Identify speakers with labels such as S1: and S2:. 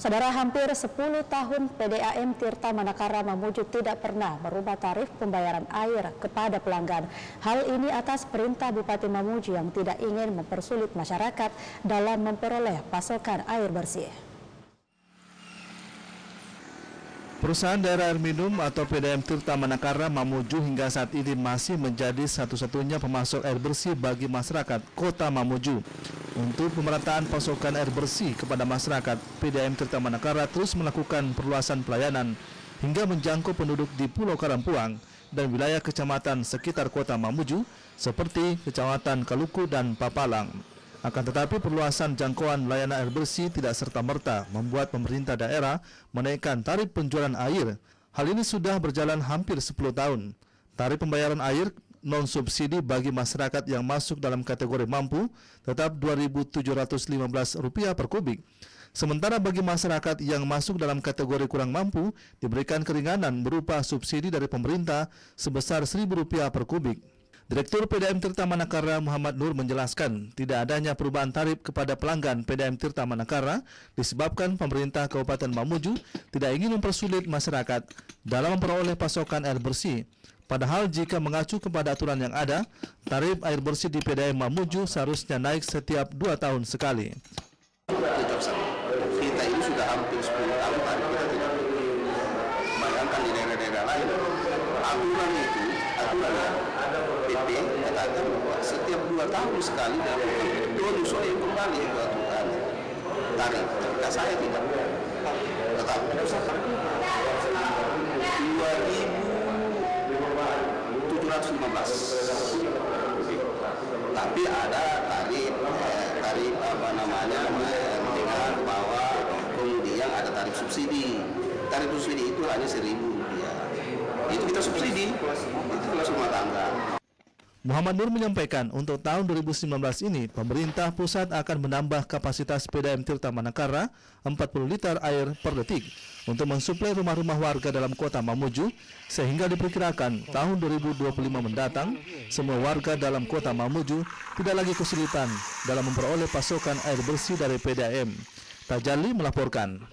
S1: Saudara hampir 10 tahun PDAM Tirta Manakara Mamuju tidak pernah merubah tarif pembayaran air kepada pelanggan. Hal ini atas perintah Bupati Mamuju yang tidak ingin mempersulit masyarakat dalam memperoleh pasokan air bersih.
S2: Perusahaan daerah air minum atau PDM Tirta Manakara Mamuju hingga saat ini masih menjadi satu-satunya pemasok air bersih bagi masyarakat kota Mamuju. Untuk pemerataan pasokan air bersih kepada masyarakat, PDM Tirta Manakara terus melakukan perluasan pelayanan hingga menjangkau penduduk di Pulau Karampuang dan wilayah kecamatan sekitar kota Mamuju seperti Kecamatan Kaluku dan Papalang. Akan tetapi perluasan jangkauan layanan air bersih tidak serta-merta membuat pemerintah daerah menaikkan tarif penjualan air. Hal ini sudah berjalan hampir 10 tahun. Tarif pembayaran air non subsidi bagi masyarakat yang masuk dalam kategori mampu tetap Rp2.715 per kubik. Sementara bagi masyarakat yang masuk dalam kategori kurang mampu diberikan keringanan berupa subsidi dari pemerintah sebesar Rp1.000 per kubik. Direktur PDM Tirta Manakara Muhammad Nur menjelaskan tidak adanya perubahan tarif kepada pelanggan PDM Tirta Manakara disebabkan pemerintah Kabupaten Mamuju tidak ingin mempersulit masyarakat dalam memperoleh pasokan air bersih. Padahal jika mengacu kepada aturan yang ada, tarif air bersih di PDM Mamuju seharusnya naik setiap dua tahun sekali.
S3: Kita ini sudah hampir 10 tahun tarif kita tidak bayangkan di daerah-daerah lain. Aturan itu, PP katakan bahwa setiap dua tahun sekali dilakukan penyesuaian kembali peraturan tarif. Ketika saya tidak tetap. Dua tapi ada tarif eh, tarif apa namanya dengan bahwa kemudian ada tarif subsidi. Tarif subsidi itu hanya seribu rupiah. Itu kita subsidi. Itu langsung rumah tangga
S2: Muhammad Nur menyampaikan untuk tahun 2019 ini pemerintah pusat akan menambah kapasitas PDM Tirta Manakara 40 liter air per detik untuk mensuplai rumah-rumah warga dalam kota Mamuju sehingga diperkirakan tahun 2025 mendatang semua warga dalam kota Mamuju tidak lagi kesulitan dalam memperoleh pasokan air bersih dari PDAM. Tajali melaporkan.